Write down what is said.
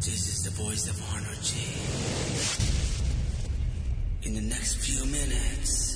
This is the voice of Arnold G. In the next few minutes.